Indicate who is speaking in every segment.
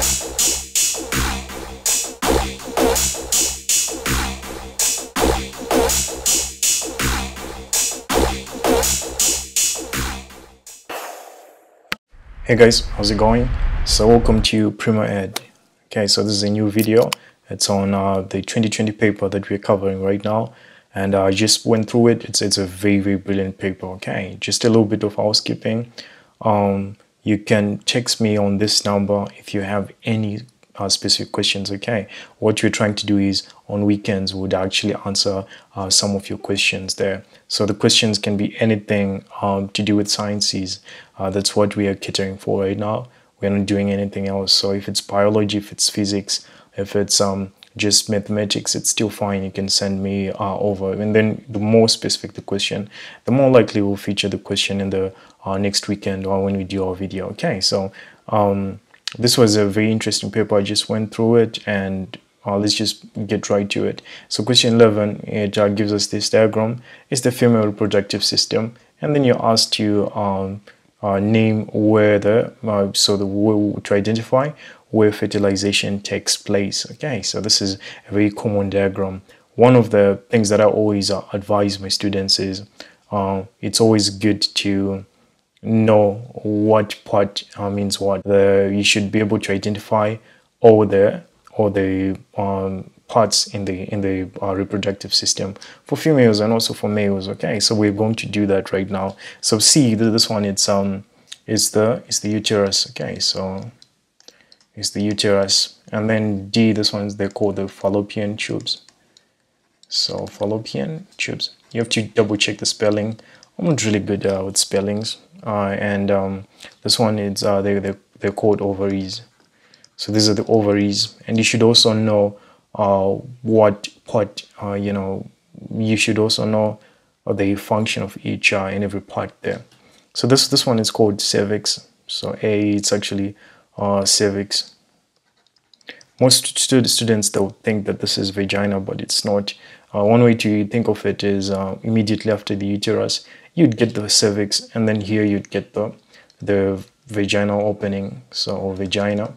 Speaker 1: Hey guys, how's it going? So welcome to Prima Ed. Okay, so this is a new video. It's on uh, the 2020 paper that we're covering right now. And uh, I just went through it. It's, it's a very, very brilliant paper. Okay, just a little bit of housekeeping. Um, you can text me on this number if you have any uh, specific questions okay? What you're trying to do is on weekends would actually answer uh, some of your questions there. So the questions can be anything um, to do with sciences. Uh, that's what we are catering for right now. We're not doing anything else. So if it's biology if it's physics if it's um, just mathematics it's still fine. You can send me uh, over. And then the more specific the question the more likely we'll feature the question in the next weekend or when we do our video okay so um, this was a very interesting paper. I just went through it and uh, let's just get right to it. So question 11, it uh, gives us this diagram. It's the female reproductive system. And then you're asked to um, uh, name where the, uh, so the to identify where fertilization takes place. Okay, so this is a very common diagram. One of the things that I always uh, advise my students is uh, it's always good to know what part uh, means what. The, you should be able to identify all the all the um, parts in the in the uh, reproductive system for females and also for males. Okay, so we're going to do that right now. So C, this one, it's um, is the is the uterus. Okay, so it's the uterus, and then D, this one's they call the fallopian tubes. So fallopian tubes. You have to double check the spelling. I'm not really good uh, with spellings uh, and um, this one is uh, they, they, they're called ovaries. So these are the ovaries. And you should also know uh, what part uh, you know you should also know the function of each uh, and every part there. So this this one is called cervix. So a it's actually uh, cervix. Most stud students they'll think that this is vagina but it's not. Uh, one way to think of it is uh, immediately after the uterus you'd get the cervix and then here you'd get the the vaginal opening so vagina.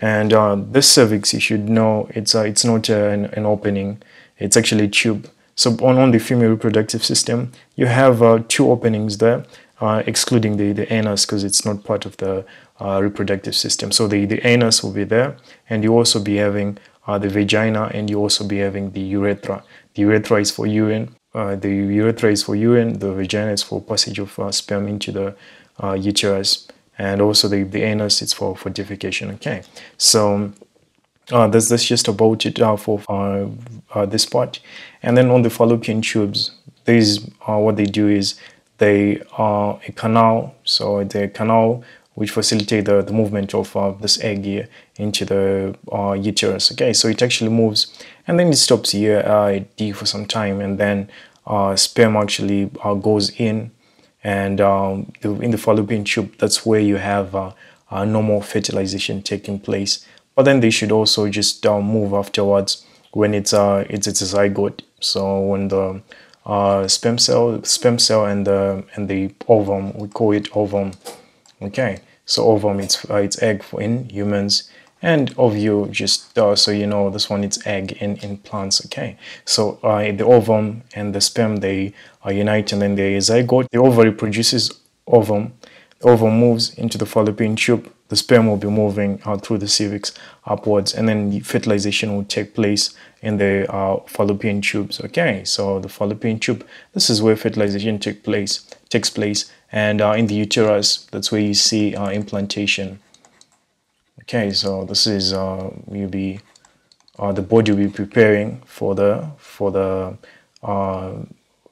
Speaker 1: And uh, this cervix you should know it's uh, it's not an, an, opening. It's actually a tube. So on, on the female reproductive system you have uh, two openings there uh, excluding the, the anus because it's not part of the reproductive system. So the, the anus will be there and you also be having the vagina and you also be having the urethra. The urethra is for urine uh, the urethra is for urine, the vagina is for passage of uh, sperm into the uh, uterus, and also the, the anus is for, for defecation. Okay, so uh, that's, that's just about it uh, for uh, this part. And then on the fallopian tubes, these what they do is they are a canal, so the canal which facilitate the, the movement of uh, this egg here into the uh, uterus. Okay, so it actually moves and then it stops here uh, for some time and then uh, sperm actually uh, goes in and um, in the fallopian tube, that's where you have uh, normal fertilization taking place. But then they should also just uh, move afterwards when it's, uh, it's, it's a zygote. So when the uh, sperm cell, sperm cell and the, and the ovum, we call it ovum, Okay, so ovum it's uh, it's egg for in humans, and ovule just uh, so you know this one it's egg in in plants. Okay, so uh, the ovum and the sperm they are unite and then there is zygote. The ovary produces ovum. The ovum moves into the fallopian tube. The sperm will be moving out through the cervix upwards, and then the fertilization will take place in the uh, fallopian tubes. Okay, so the fallopian tube. This is where fertilization take place takes place and uh, in the uterus that's where you see uh, implantation. Okay so this is uh, you'll be uh, the body will be preparing for the for the uh,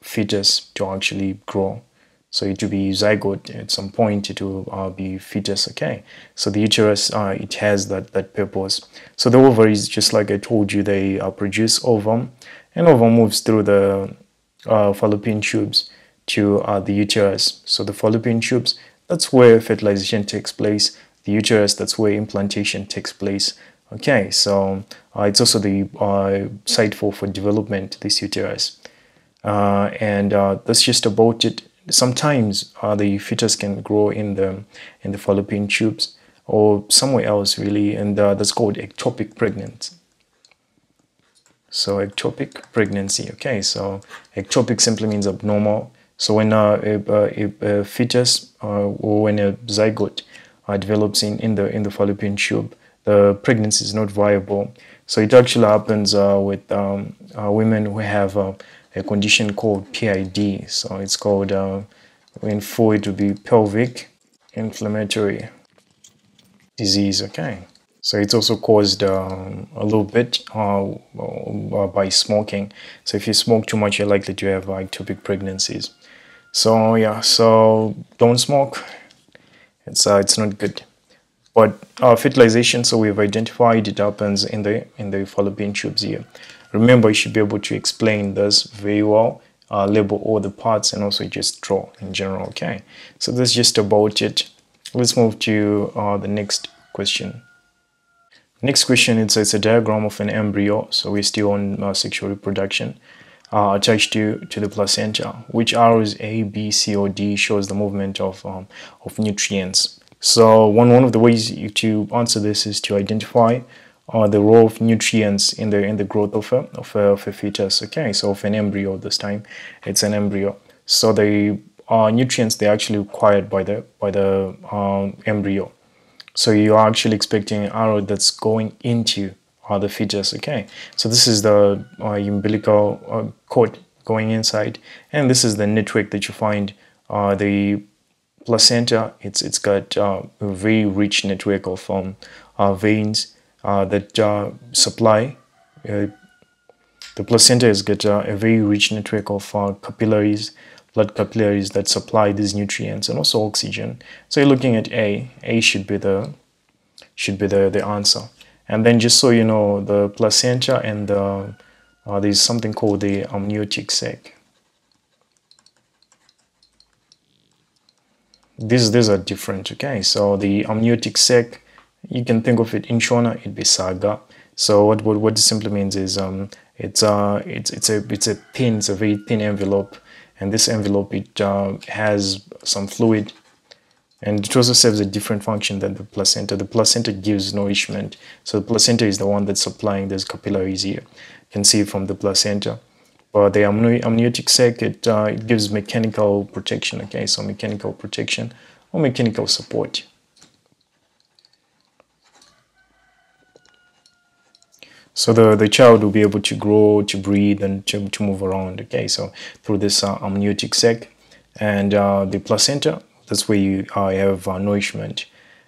Speaker 1: fetus to actually grow. So it will be zygote at some point it will uh, be fetus okay? So the uterus it has that that purpose. So the ovaries just like I told you they produce ovum and ovum moves through the fallopian tubes to uh, the uterus. So the fallopian tubes, that's where fertilization takes place. The uterus, that's where implantation takes place. Okay, so uh, it's also the uh, site for, for development, this uterus. Uh, and uh, that's just about it. Sometimes uh, the fetus can grow in the in the fallopian tubes. or somewhere else really, and that's called ectopic pregnancy. So ectopic pregnancy. Okay, so ectopic simply means abnormal. So when uh, a, a, fetus uh, or when a zygote uh, develops in, in the in the fallopian tube, the pregnancy is not viable. So it actually happens uh, with um, women who have a condition called PID. So it's called in full it would be pelvic inflammatory disease. Okay. So it's also caused um, a little bit uh, by smoking. So if you smoke too much, you're likely to have ectopic pregnancies. So yeah, so don't smoke. It's uh, it's not good. But uh, fertilization, so we've identified it happens in the in the fallopian tubes here. Remember, you should be able to explain this very well, uh, label all the parts, and also just draw in general. Okay, so that's just about it. Let's move to uh, the next question. Next question, it's, it's a diagram of an embryo, so we're still on uh, sexual reproduction, uh, attached to, to the placenta, which arrows A, B, C, or D shows the movement of, um, of nutrients. So one, one of the ways to answer this is to identify uh, the role of nutrients in the in the growth of a, of a, of a fetus. Okay, so of an embryo this time, it's an embryo. So the uh, nutrients they're actually required by the by the um, embryo. So you are actually expecting an arrow that's going into uh, the fetus. Okay, so this is the uh, umbilical uh, cord going inside, and this is the network that you find uh, the placenta. It's it's got uh, a very rich network of um, uh, veins that supply. the placenta has got a very rich network of capillaries blood capillaries that supply these nutrients and also oxygen. So you're looking at A. A should be the should be the, the answer. And then just so you know, the placenta and the, uh, there's something called the amniotic sac. These, these are different, okay? So the amniotic sac, you can think of it in Shona, it'd be saga. So what, what, what this simply means is um, it's, uh, it's, it's, a, it's a thin, it's a very thin envelope and this envelope it uh, has some fluid and it also serves a different function than the placenta. The placenta gives nourishment. So the placenta is the one that's supplying those capillaries here. You can see from the placenta. But the amniotic sac, it, uh, it gives mechanical protection, okay? So mechanical protection or mechanical support. So the, the child will be able to grow, to breathe, and to, to move around, okay? So through this uh, amniotic sac and uh, the placenta, that's where you have nourishment.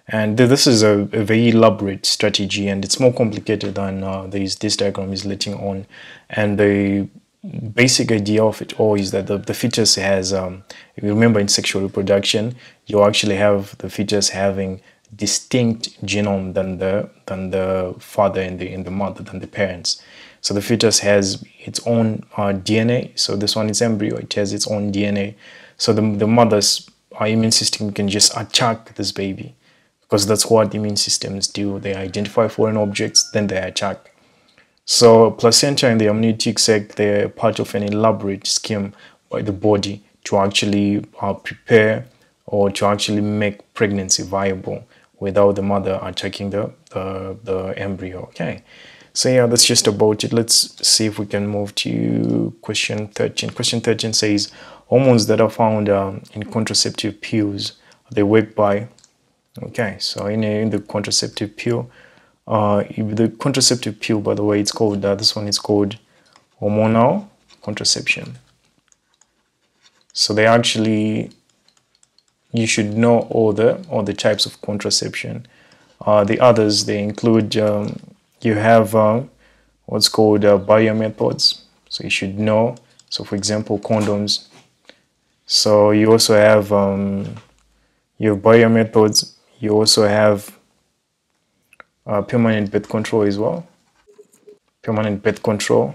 Speaker 1: And this is a, a, very elaborate strategy and it's more complicated than uh, this, this diagram is letting on. And the basic idea of it all is that the, the fetus has, um, remember in sexual reproduction, you actually have the fetus having distinct genome than the than the father and the in the mother than the parents. So the fetus has its own uh, DNA. So this one is embryo. It has its own DNA. So the the mother's uh, immune system can just attack this baby because that's what immune systems do. They identify foreign objects, then they attack. So placenta and the amniotic sac, they're part of an elaborate scheme by the body to actually uh, prepare or to actually make pregnancy viable without the mother attacking the, the, the embryo. Okay, so yeah, that's just about it. Let's see if we can move to question 13. Question 13 says, hormones that are found um, in contraceptive pills, they work by, okay, so in, a, in the contraceptive pill, uh, the contraceptive pill, by the way, it's called, uh, this one is called hormonal contraception. So they actually you should know all the all the types of contraception. Uh, the others they include um, you have uh, what's called uh, barrier methods, so you should know. So for example, condoms. So you also have um, your barrier methods. You also have uh, permanent birth control as well. Permanent birth control.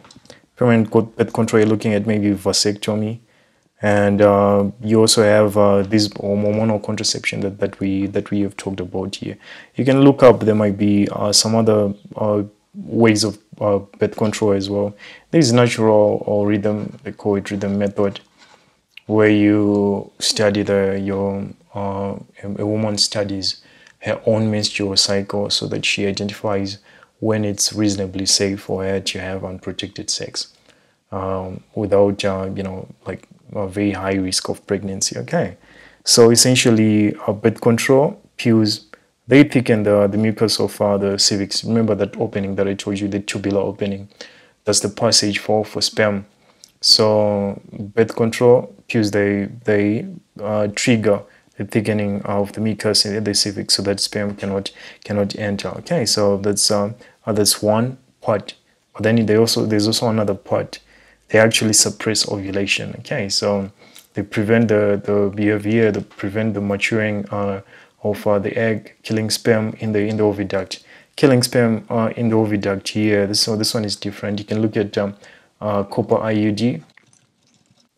Speaker 1: Permanent birth control. You're looking at maybe vasectomy and uh, you also have uh, this hormonal contraception that, that we that we have talked about here. You can look up. There might be uh, some other uh, ways of uh, birth control as well. There is natural or rhythm. They call it rhythm method, where you study the your uh, a woman studies her own menstrual cycle so that she identifies when it's reasonably safe for her to have unprotected sex um, without, uh, you know, like a very high risk of pregnancy. Okay. So essentially, uh, birth control pills they thicken the, the mucus of uh, the cervix. Remember that opening that I told you, the tubular opening. That's the passage for, for sperm. So birth control pills, they, they uh, trigger the thickening of the mucus in the cervix so that sperm cannot cannot enter. Okay, so that's um, uh, that's one part. But then they also there's also another part. They actually suppress ovulation. Okay, so they prevent the the behavior, they prevent the maturing uh, of uh, the egg, killing sperm in the in the oviduct. Killing sperm uh, in the oviduct here. This so this one is different. You can look at um, uh, copper IUD.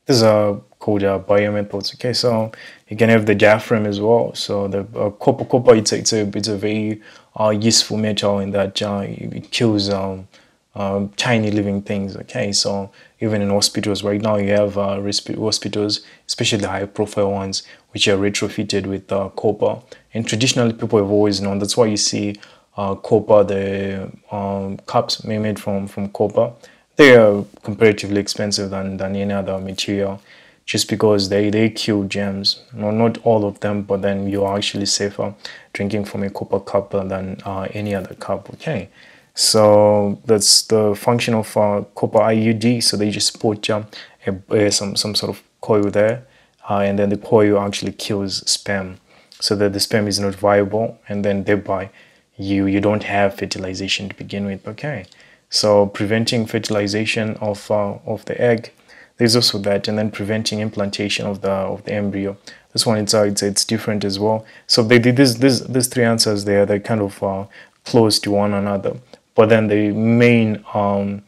Speaker 1: These are called uh, barrier methods. Okay, so you can have the diaphragm as well. So the uh, copper copper it's a, it's a it's a very uh, useful metal in that uh, it kills um, um, tiny living things. Okay, so even in hospitals right now, you have uh, hospitals, especially high profile ones, which are retrofitted with uh, copper. And traditionally, people have always known that's why you see uh, copper, the um, cups made from, from copper. They are comparatively expensive than, than any other material just because they, they kill germs. No, not all of them, but then you're actually safer drinking from a copper cup than uh, any other cup. Okay. So that's the function of uh, copper IUD. So they just put a, some, some sort of coil there uh, and then the coil actually kills sperm so that the sperm is not viable and then thereby you, you don't have fertilization to begin with. Okay. So preventing fertilization of, uh, of the egg, there's also that and then preventing implantation of the, of the embryo. This one, it's, uh, it's, it's different as well. So they did this, this, these three answers there, they're kind of uh, close to one another. But then the main um,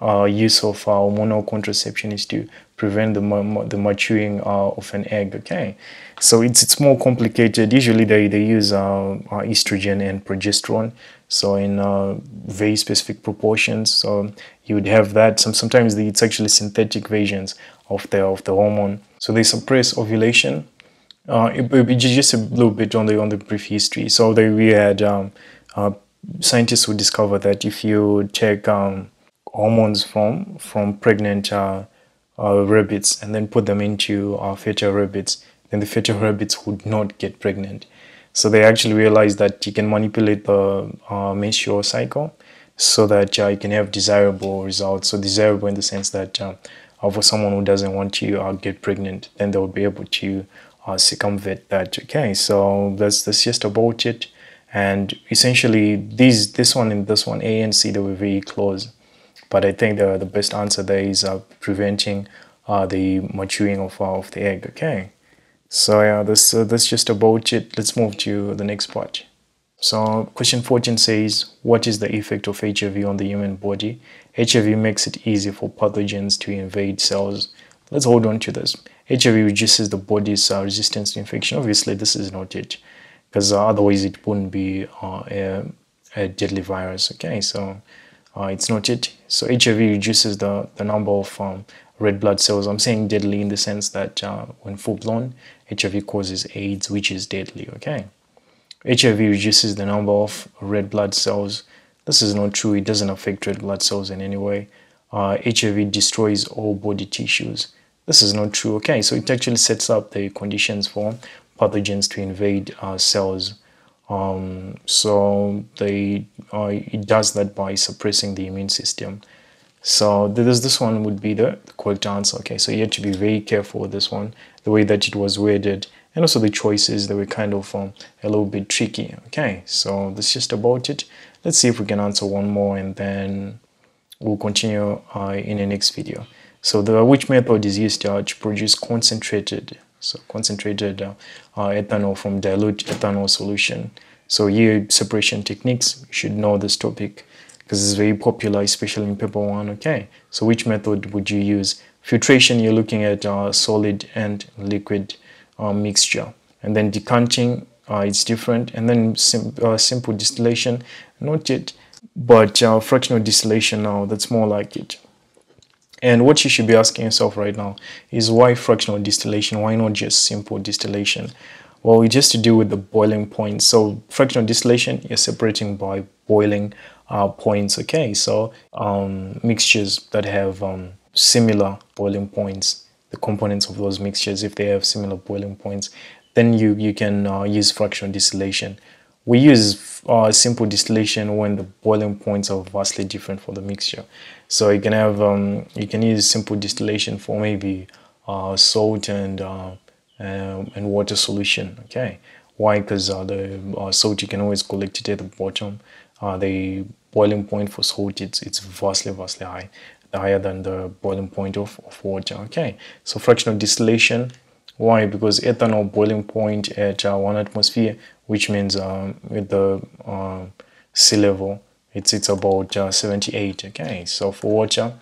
Speaker 1: uh, use of uh, hormonal contraception is to prevent the, the maturing uh, of an egg. Okay, so it's it's more complicated. Usually they they use uh, uh, estrogen and progesterone, so in uh, very specific proportions. So you would have that. Some sometimes the, it's actually synthetic versions of the of the hormone. So they suppress ovulation. Uh, it, it, just a little bit on the on the brief history. So they we had um, scientists would discover that if you take um, hormones from from pregnant uh, uh, rabbits and then put them into uh, fertile rabbits, then the fertile rabbits would not get pregnant. So they actually realized that you can manipulate the uh, menstrual cycle so that uh, you can have desirable results. So desirable in the sense that uh, for someone who doesn't want to get pregnant, then they will be able to circumvent that. Okay, so that's that's just about it and essentially these this one and this one a and c they were very close but i think the, the best answer there is uh, preventing uh, the maturing of, uh, of the egg okay so yeah this uh, that's just about it. Let's move to the next part. So question 14 says what is the effect of hiv on the human body? Hiv makes it easy for pathogens to invade cells. Let's hold on to this. Hiv reduces the body's uh, resistance to infection. Obviously this is not it because otherwise it wouldn't be uh, a, a, deadly virus okay? So it's not it. So hiv reduces the the number of um, red blood cells. I'm saying deadly in the sense that uh, when full blown hiv causes aids which is deadly okay? Hiv reduces the number of red blood cells. This is not true. It doesn't affect red blood cells in any way. Hiv uh, destroys all body tissues. This is not true okay? So it actually sets up the conditions for pathogens to invade uh, cells. Um, so they uh, it does that by suppressing the immune system. So this this one would be the correct answer. Okay, so you have to be very careful with this one, the way that it was worded, and also the choices they were kind of um, a little bit tricky. Okay, so that's just about it. Let's see if we can answer one more, and then we'll continue uh, in the next video. So the which method is used to produce concentrated so concentrated uh, uh, ethanol from dilute ethanol solution. So here separation techniques, you should know this topic because it's very popular, especially in paper one. Okay, so which method would you use? Filtration, you're looking at uh, solid and liquid uh, mixture. And then decanting, uh, it's different. And then sim uh, simple distillation, not yet, but fractional distillation now, that's more like it. And what you should be asking yourself right now is why fractional distillation? Why not just simple distillation? Well, it's just to do with the boiling point. So fractional distillation, you're separating by boiling uh, points. Okay, so um, mixtures that have um, similar boiling points, the components of those mixtures, if they have similar boiling points, then you, you can uh, use fractional distillation. We use uh, simple distillation when the boiling points are vastly different for the mixture. So you can have um, you can use simple distillation for maybe uh, salt and uh, um, and water solution. Okay, why? Because uh, the uh, salt you can always collect it at the bottom. Uh, the boiling point for salt it's it's vastly vastly high, higher than the boiling point of, of water. Okay, so fractional distillation why? Because ethanol boiling point at uh, one atmosphere, which means um, with the uh, sea level, it's it's about uh, 78. Okay, so for water,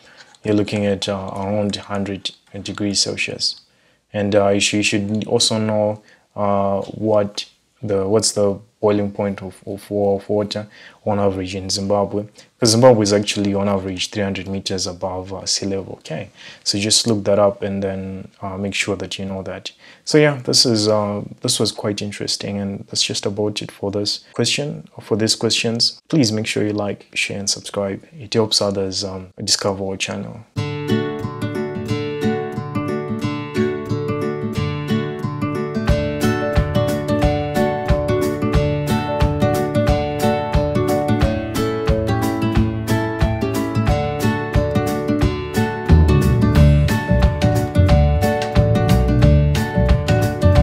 Speaker 1: you're looking at uh, around 100 degrees Celsius, and uh, you should, also know what the what's the boiling point of, of, of water on average in Zimbabwe. Because Zimbabwe is actually on average 300 meters above uh, sea level. Okay, so just look that up and then uh, make sure that you know that. So yeah, this is uh, this was quite interesting, and that's just about it for this question. For these questions, please make sure you like, share, and subscribe. It helps others um, discover our channel.